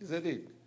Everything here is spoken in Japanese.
זה ריק.